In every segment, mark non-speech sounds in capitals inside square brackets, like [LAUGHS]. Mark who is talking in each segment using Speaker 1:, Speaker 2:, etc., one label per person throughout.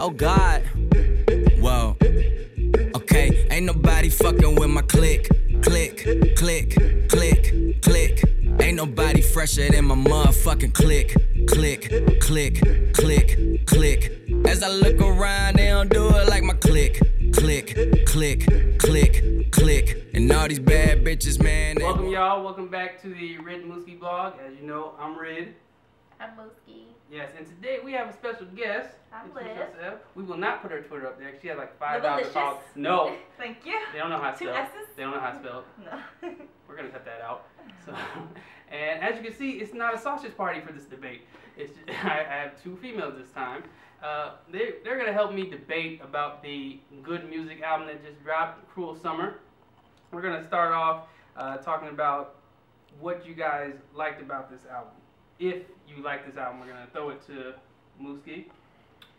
Speaker 1: Oh God. Whoa. Okay, ain't nobody fucking with my click. Click, click, click, click. Ain't nobody fresher than my motherfucking click. Click, click, click, click. As I look around, they don't do it like my click. Click, click, click, click. And all these bad bitches, man.
Speaker 2: Welcome, y'all. Welcome back to the Ridd Mooski blog. As you know, I'm Ridd.
Speaker 3: I'm Mooski.
Speaker 2: Yes, and today we have a special guest.
Speaker 3: I'm
Speaker 2: yourself. We will not put her Twitter up there. She has like five thousand followers. No, [LAUGHS]
Speaker 3: Thank you.
Speaker 2: they don't know how to
Speaker 3: Two
Speaker 2: spell.
Speaker 3: S's?
Speaker 2: They don't know how to spell. [LAUGHS]
Speaker 3: No. [LAUGHS]
Speaker 2: We're gonna cut that out. So, and as you can see, it's not a sausage party for this debate. It's I, I have two females this time. Uh, they they're gonna help me debate about the G.O.O.D. Music album that just dropped, "Cruel Summer." We're gonna start off uh, talking about what you guys liked about this album. If you like this album, we're gonna throw it to Mooski.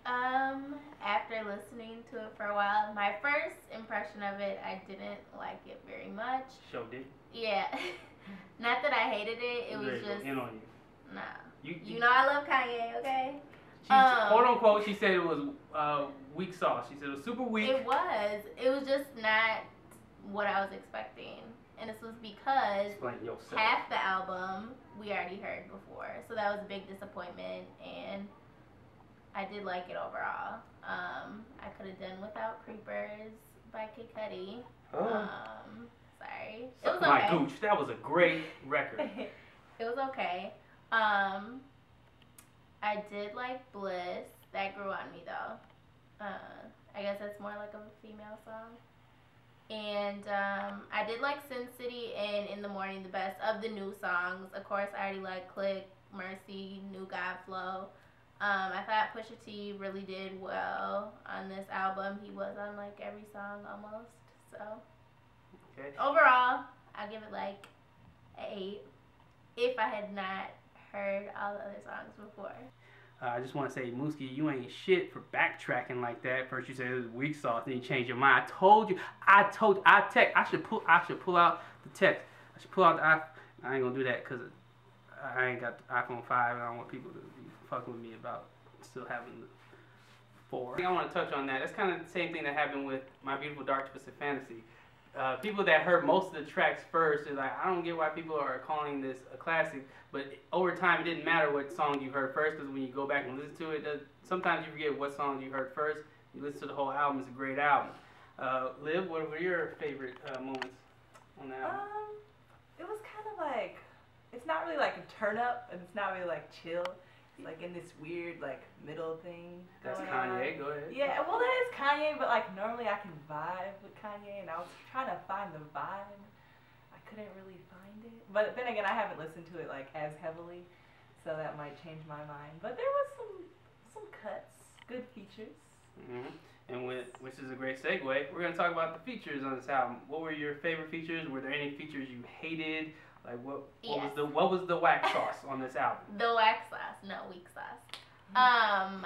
Speaker 3: Um, after listening to it for a while, my first impression of it, I didn't like it very much.
Speaker 2: Show did.
Speaker 3: Yeah. [LAUGHS] Not that I hated it, it was just
Speaker 2: in on you.
Speaker 3: nah.
Speaker 2: You,
Speaker 3: You know I love Kanye, okay?
Speaker 2: she,
Speaker 3: um,
Speaker 2: quote unquote, she said it was uh, weak sauce. She said it was super weak.
Speaker 3: It was. It was just not what I was expecting. And this was because half the album we already heard before. So that was a big disappointment and I did like it overall. Um, I could have done without Creepers by Kid Cudi.
Speaker 2: Oh.
Speaker 3: Um, sorry. It was
Speaker 2: my
Speaker 3: okay.
Speaker 2: gooch. That was a great record. [LAUGHS]
Speaker 3: it was okay. Um, I did like Bliss. That grew on me though. Uh, I guess that's more like a female song. And um, I did like Sin City and In the Morning the best of the new songs. Of course, I already like Click, Mercy, New God Flow. Um, I thought Pusha T really did well on this album. He was on like every song almost. So
Speaker 2: Okay.
Speaker 3: overall, I give it like an eight. If I had not heard all the other songs before.
Speaker 2: Uh, I just want to say, Mooski, you ain't shit for backtracking like that. First you said it was weak sauce, then you changed your mind. I told you. I told. I text. I should pull. I should pull out the text. I should pull out the iPhone. I ain't gonna do that because I ain't got the iPhone five, and I don't want people to be fucking with me about still having the four. I I want to touch on that. That's kind of the same thing that happened with my beautiful dark twisted fantasy. Uh, people that heard most of the tracks first is like, I don't get why people are calling this a classic. But over time, it didn't matter what song you heard first because when you go back and listen to it, uh, sometimes you forget what song you heard first. You listen to the whole album; it's a great album. Uh, Liv, what were your favorite uh, moments on the album?
Speaker 4: Um, it was kind of like it's not really like a turn up, and it's not really like chill. Like in this weird like middle thing.
Speaker 2: That's
Speaker 4: going
Speaker 2: Kanye.
Speaker 4: On.
Speaker 2: Go ahead.
Speaker 4: Yeah, well, that is Kanye, but like normally I can vibe with Kanye, and I was trying to find the vibe. I couldn't really find it, but then again, I haven't listened to it like as heavily, so that might change my mind. But there was some some cuts, good features.
Speaker 2: Mm-hmm. And with, which is a great segue, we're gonna talk about the features on this album. What were your favorite features? Were there any features you hated? Like what? What was the what was the wax sauce on this album? [LAUGHS]
Speaker 3: The wax sauce, no weak sauce. Um,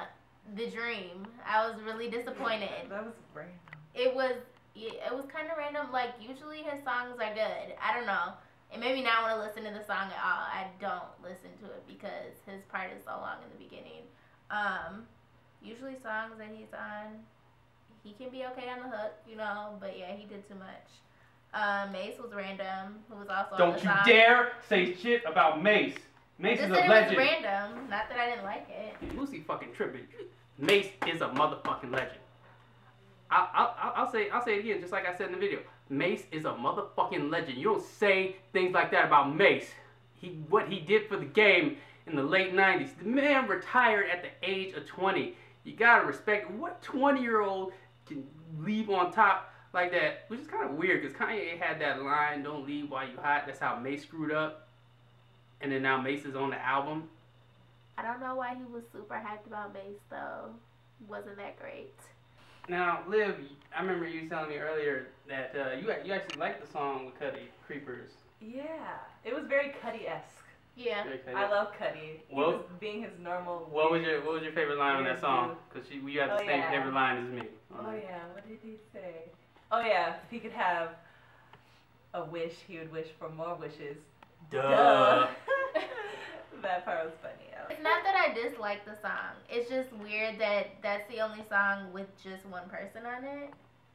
Speaker 3: The Dream. I was really disappointed.
Speaker 4: That was random.
Speaker 3: It was it was kind of random. Like usually his songs are good. I don't know. It made me not want to listen to the song at all. I don't listen to it because his part is so long in the beginning. Um, usually songs that he's on, he can be okay on the hook, you know. But yeah, he did too much. Um, Mase was random, who was also
Speaker 2: Don't
Speaker 3: the
Speaker 2: you
Speaker 3: song.
Speaker 2: dare say shit about Mase. Mase
Speaker 3: Just
Speaker 2: is
Speaker 3: said
Speaker 2: a
Speaker 3: it was
Speaker 2: legend.
Speaker 3: random. Not that I didn't like it.
Speaker 2: Lucy fucking tripping. Mase is a motherfucking legend. I'll, I'll, I'll say I'll say it again, just like I said in the video. Mase is a motherfucking legend. You don't say things like that about Mase. He what he did for the game in the late '90s. The man retired at the age of 20. You gotta respect what 20 year old can leave on top like that, which is kind of weird because Kanye had that line, "Don't leave while you hot." That's how Mase screwed up, and then now Mase is on the album.
Speaker 3: I don't know why he was super hyped about bass though. Wasn't that great?
Speaker 2: Now, Liv, I remember you telling me earlier that uh, you you actually liked the song with Cudi, Creepers.
Speaker 4: Yeah, it was very Cudi esque.
Speaker 3: Yeah.
Speaker 2: Very Cudi.
Speaker 4: I love Cudi. He
Speaker 2: Well-
Speaker 4: was being his normal.
Speaker 2: What was your What was your favorite line on that song? Because you have the
Speaker 4: Oh,
Speaker 2: same
Speaker 4: yeah.
Speaker 2: favorite line as me. on
Speaker 4: Oh yeah, what did he say? Oh yeah, if he could have a wish, he would wish for more wishes.
Speaker 2: Duh. [LAUGHS]
Speaker 4: that part was funny.
Speaker 3: It's not that I dislike the song. It's just weird that that's the only song with just one person on it,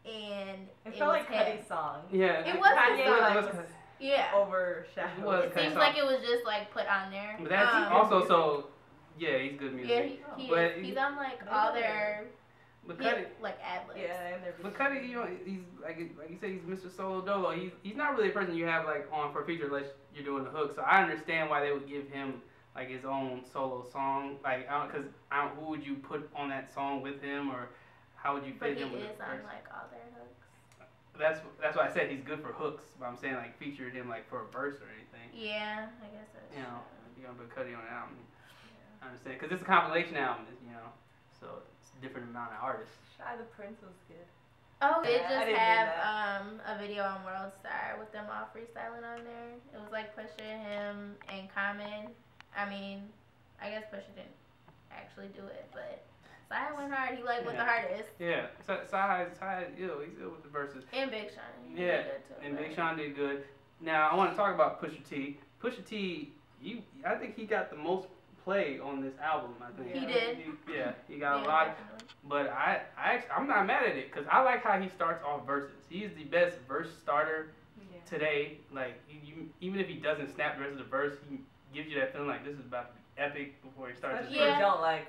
Speaker 3: and
Speaker 4: It,
Speaker 3: it,
Speaker 4: felt
Speaker 3: was
Speaker 4: like. Cudi's song.
Speaker 2: Yeah.
Speaker 3: It was
Speaker 4: Kanye
Speaker 3: song.
Speaker 4: like,
Speaker 2: was
Speaker 4: was
Speaker 3: Yeah.
Speaker 4: overshadowed.
Speaker 2: It was
Speaker 3: It seems
Speaker 2: song.
Speaker 3: like it was just like put on there.
Speaker 2: But that's
Speaker 3: Um,
Speaker 2: also so. Yeah, he's G.O.O.D. Music.
Speaker 3: Yeah, he, he
Speaker 2: But
Speaker 3: is. He's on like all their
Speaker 2: but
Speaker 3: he-
Speaker 2: Cudi,
Speaker 3: like ad libs.
Speaker 4: Yeah, and they're
Speaker 2: but Cudi, you know, he's like like you said, he's Mr. Solo Dolo. He's he's not really a person you have like on for a feature unless you're doing the hook. So I understand why they would give him like his own solo song. Like I don't because I don't who would you put on that song with him or how would you
Speaker 3: But
Speaker 2: fit
Speaker 3: he
Speaker 2: him with
Speaker 3: is on like all their hooks.
Speaker 2: That's that's why I said he's good for hooks. But I'm saying like featured him like for a verse or anything.
Speaker 3: Yeah, I guess that's
Speaker 2: You know,
Speaker 3: true.
Speaker 2: you're gonna put Cudi on an album, I understand because it's a compilation album. You know, so it's a different amount of artists.
Speaker 4: CyHi the Prince was good.
Speaker 3: Oh, they
Speaker 4: Yeah,
Speaker 3: just have um a video on World Star with them all freestyling on there. It was like Pusha, him, and Common. I mean, I guess Pusha didn't actually do it, but Side went hard. He like with the
Speaker 2: Yeah.
Speaker 3: hardest.
Speaker 2: Yeah, Side Side, yo, he's good with the verses.
Speaker 3: And Big Sean.
Speaker 2: Yeah,
Speaker 3: too,
Speaker 2: And Big Sean did good. Now I want to talk about Pusha T. Pusha T, you, I think he got the most play on this album. I think
Speaker 3: He did.
Speaker 2: yeah, he got
Speaker 3: Yeah,
Speaker 2: a lot.
Speaker 3: definitely.
Speaker 2: But I, I, actually, I'm not mad at it because I like how he starts off verses. He's the best verse starter
Speaker 4: Yeah.
Speaker 2: today. Like you, you, even if he doesn't snap the rest of the verse, he gives you that feeling like this is about to be epic before he starts. his
Speaker 4: Especially
Speaker 2: verse.
Speaker 4: if you don't like.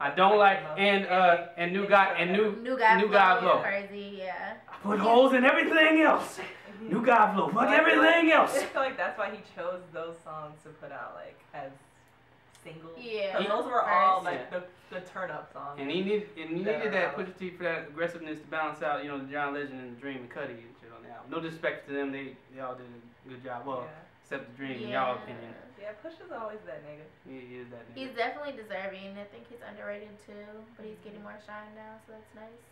Speaker 2: I don't like
Speaker 4: Like
Speaker 2: and uh and new
Speaker 4: thing
Speaker 2: guy and new
Speaker 3: New guy
Speaker 2: New
Speaker 3: flow
Speaker 2: God Flow.
Speaker 3: crazy. Yeah.
Speaker 2: I put holes in everything else. New God flow, fuck everything [LAUGHS]
Speaker 4: I
Speaker 2: else.
Speaker 4: feel like that's why he chose those songs to put out like as singles.
Speaker 3: Yeah.
Speaker 4: 'Cause those were all
Speaker 3: First.
Speaker 4: like the, the turn up songs.
Speaker 2: And he needed and he
Speaker 4: That
Speaker 2: needed
Speaker 4: are
Speaker 2: that
Speaker 4: out.
Speaker 2: Pusha T for that aggressiveness to balance out, you know, the John Legend and the Dream and Cudi and shit on the album. No disrespect to them, they they all did a good job. Well,
Speaker 4: yeah.
Speaker 2: except the Dream, in
Speaker 3: Yeah.
Speaker 2: y'all opinion.
Speaker 4: Yeah, Push is always that nigga.
Speaker 2: He, he is that nigga.
Speaker 3: He's definitely deserving. I think he's underrated too, but he's getting more shine now, so that's nice.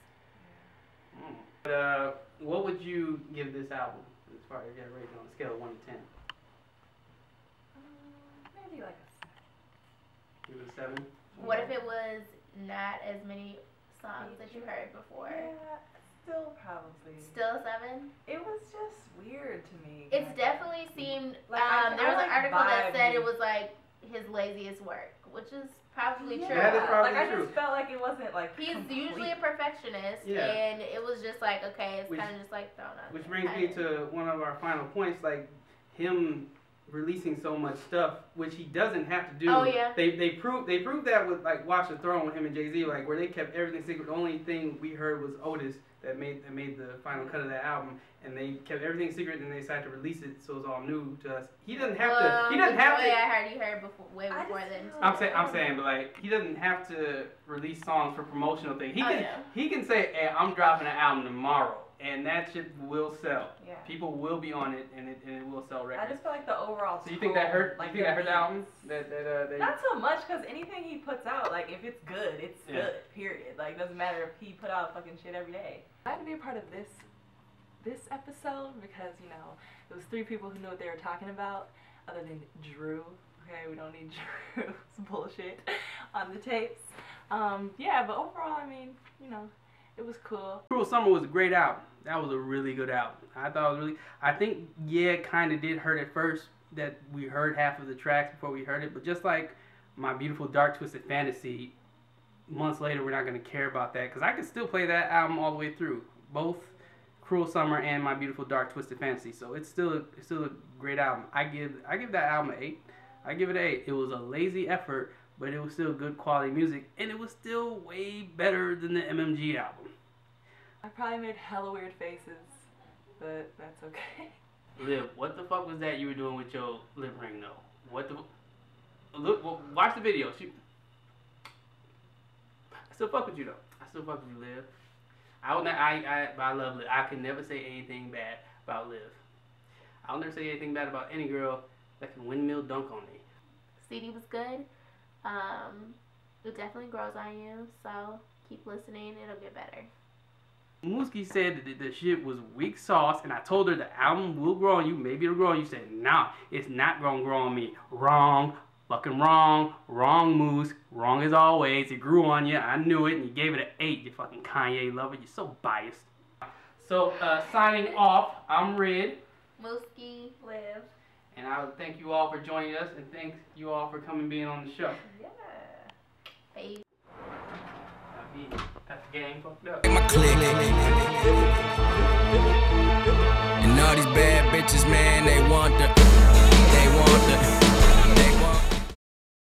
Speaker 2: Mm. But uh, what would you give this album as far as your rating on a scale of one to ten?
Speaker 4: Um, maybe like a
Speaker 2: Give it a seven.
Speaker 3: What if it was not as many songs that you heard before?
Speaker 4: Yeah, still probably.
Speaker 3: Still seven?
Speaker 4: It was just weird to me.
Speaker 3: It's
Speaker 4: Like,
Speaker 3: definitely seemed.
Speaker 4: Like, I-
Speaker 3: um, there
Speaker 4: I
Speaker 3: was an
Speaker 4: like
Speaker 3: article that said it was like his laziest work, which is probably
Speaker 4: yeah,
Speaker 3: true.
Speaker 2: That is probably
Speaker 4: like, I just felt like it wasn't like.
Speaker 3: He's
Speaker 4: complete.
Speaker 3: usually a perfectionist,
Speaker 2: Yeah.
Speaker 3: and it was just like, okay, it's kind of just like thrown out.
Speaker 2: Which brings me to one of our final points, like him releasing so much stuff, which he doesn't have to do.
Speaker 3: Oh, yeah.
Speaker 2: They they proved they proved that with like Watch the Throne with him and Jay Z, like where they kept everything secret. The only thing we heard was Otis that made that made the final cut of that album, and they kept everything secret, and they decided to release it, so it's all new to us. He doesn't have
Speaker 3: well,
Speaker 2: to. He doesn't have
Speaker 3: Joy
Speaker 2: to.
Speaker 3: I heard he heard before, way
Speaker 4: I
Speaker 3: before
Speaker 4: just
Speaker 3: then.
Speaker 4: feel.
Speaker 2: I'm saying, I'm saying, but like he doesn't have to release songs for promotional things. He
Speaker 3: Oh,
Speaker 2: can,
Speaker 3: yeah.
Speaker 2: he can say, "Hey, I'm dropping an album tomorrow," and that shit will sell.
Speaker 4: Yeah.
Speaker 2: People will be on it, and it, and it will sell records.
Speaker 4: I just feel like the overall.
Speaker 2: So you think that hurt?
Speaker 4: Like
Speaker 2: you think that hurt the
Speaker 4: beats-
Speaker 2: album? That that uh, they,
Speaker 4: Not so much, cause anything he puts out, like if it's good, it's
Speaker 2: Yeah.
Speaker 4: good. Period. Like doesn't matter if he put out fucking shit every day. I had to be a part of this, this episode because you know it was three people who knew what they were talking about, other than Drew. Okay, we don't need [LAUGHS] Drew's bullshit on the tapes. Um, yeah, but overall, I mean, you know, it was cool.
Speaker 2: Cruel Summer was a great album. That was a really good album. I thought it was really. I think yeah, kind of did hurt at first that we heard half of the tracks before we heard it, but just like my beautiful dark twisted fantasy, months later we're not gonna care about that because I can still play that album all the way through, both Cruel Summer and my beautiful dark twisted fantasy. So it's still a, it's still a great album. I give I give that album an eight. I give it an eight. It was a lazy effort, but it was still good quality music, and it was still way better than the MMG album.
Speaker 4: I probably made hella weird faces, but that's okay.
Speaker 2: Liv, what the fuck was that you were doing with your lip ring though? What the? Look, w- watch the video. She, I still fuck with you though. I still fuck with you, Liv. I would not, I, I, but I love Liv. I can never say anything bad about Liv. I'll never say anything bad about any girl that can windmill dunk on me.
Speaker 3: CD was good. Um, it definitely grows on you, so keep listening. It'll get better.
Speaker 2: Mooski said that the shit was weak sauce, and I told her the album will grow on you. Maybe it'll grow on you. Said, nah, it's not gonna grow on me. Wrong. Fucking wrong. Wrong, Moose. Wrong as always. It grew on you. I knew it, and you gave it an 8. You fucking Kanye lover. You're so biased. So, uh, signing off, I'm Red.
Speaker 3: Mooski, Liv.
Speaker 2: And I would thank you all for joining us, and thank you all for coming being on the show.
Speaker 4: Yeah.
Speaker 3: Peace.
Speaker 2: I mean, got the game fucked up.
Speaker 1: my clique. And all these bad bitches, man, they want the, they want the.